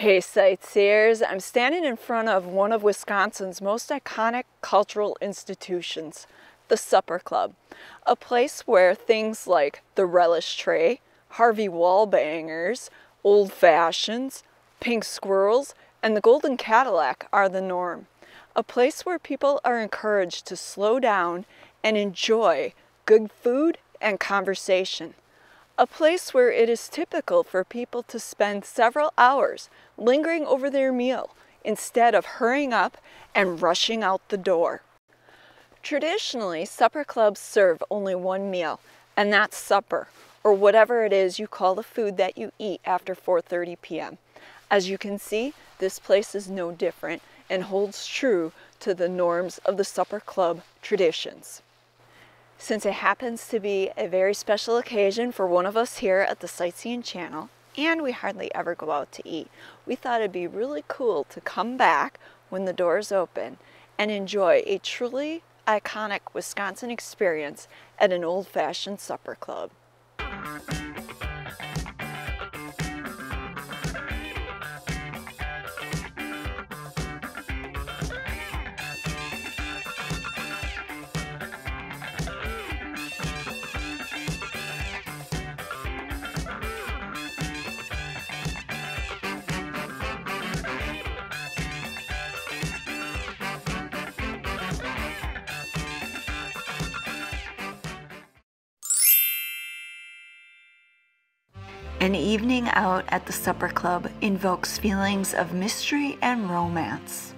Hey sightseers, I'm standing in front of one of Wisconsin's most iconic cultural institutions, the Supper Club, a place where things like the relish tray, Harvey Wallbangers, old fashions, pink squirrels, and the golden Cadillac are the norm. A place where people are encouraged to slow down and enjoy good food and conversation a place where it is typical for people to spend several hours lingering over their meal instead of hurrying up and rushing out the door. Traditionally, supper clubs serve only one meal, and that's supper, or whatever it is you call the food that you eat after 4.30 p.m. As you can see, this place is no different and holds true to the norms of the supper club traditions. Since it happens to be a very special occasion for one of us here at the Sightseeing Channel, and we hardly ever go out to eat, we thought it'd be really cool to come back when the doors open and enjoy a truly iconic Wisconsin experience at an old-fashioned supper club. An evening out at the supper club invokes feelings of mystery and romance.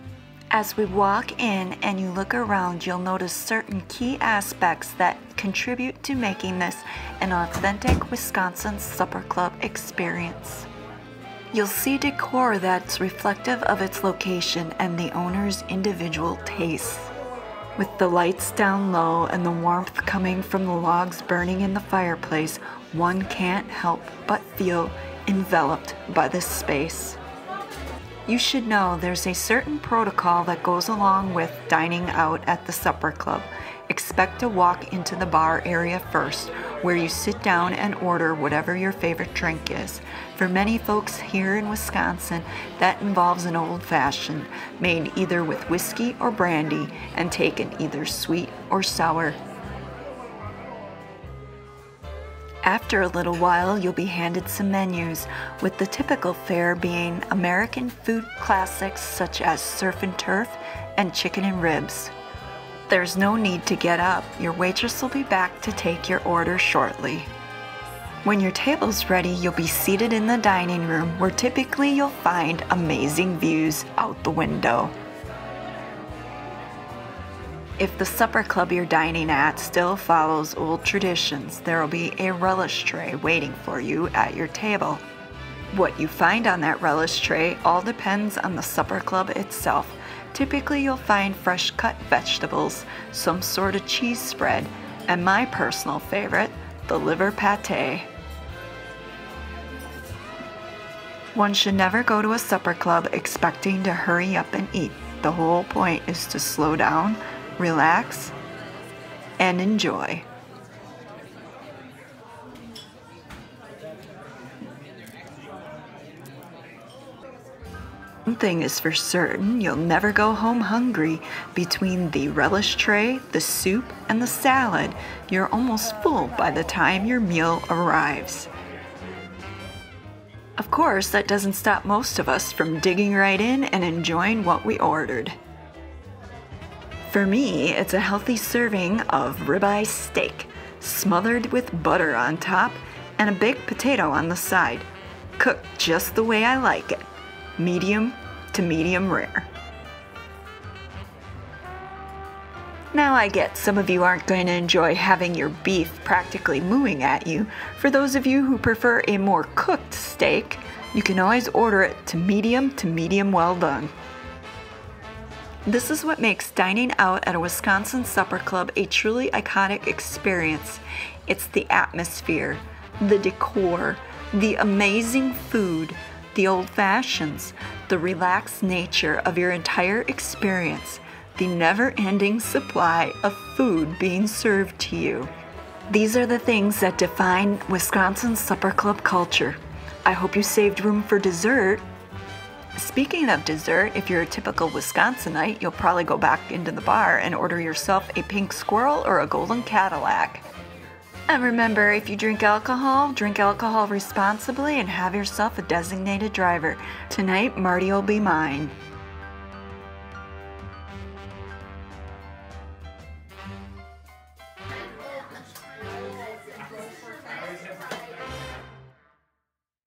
As we walk in and you look around, you'll notice certain key aspects that contribute to making this an authentic Wisconsin supper club experience. You'll see decor that's reflective of its location and the owner's individual tastes. With the lights down low and the warmth coming from the logs burning in the fireplace, one can't help but feel enveloped by this space. You should know there's a certain protocol that goes along with dining out at the supper club. Expect to walk into the bar area first, where you sit down and order whatever your favorite drink is. For many folks here in Wisconsin, that involves an old fashioned, made either with whiskey or brandy and taken either sweet or sour. After a little while, you'll be handed some menus, with the typical fare being American food classics such as surf and turf and chicken and ribs. There's no need to get up. Your waitress will be back to take your order shortly. When your table's ready, you'll be seated in the dining room where typically you'll find amazing views out the window. If the supper club you're dining at still follows old traditions, there will be a relish tray waiting for you at your table. What you find on that relish tray all depends on the supper club itself. Typically, you'll find fresh cut vegetables, some sort of cheese spread, and my personal favorite, the liver pate. One should never go to a supper club expecting to hurry up and eat. The whole point is to slow down, relax, and enjoy. One thing is for certain, you'll never go home hungry. Between the relish tray, the soup, and the salad, you're almost full by the time your meal arrives. Of course, that doesn't stop most of us from digging right in and enjoying what we ordered. For me, it's a healthy serving of ribeye steak, smothered with butter on top, and a baked potato on the side, cooked just the way I like it medium to medium rare. Now I get some of you aren't going to enjoy having your beef practically mooing at you. For those of you who prefer a more cooked steak, you can always order it to medium to medium well done. This is what makes dining out at a Wisconsin supper club a truly iconic experience. It's the atmosphere, the decor, the amazing food, the old fashions, the relaxed nature of your entire experience, the never ending supply of food being served to you. These are the things that define Wisconsin supper club culture. I hope you saved room for dessert. Speaking of dessert, if you're a typical Wisconsinite, you'll probably go back into the bar and order yourself a pink squirrel or a golden Cadillac. And remember, if you drink alcohol, drink alcohol responsibly and have yourself a designated driver. Tonight, Marty will be mine.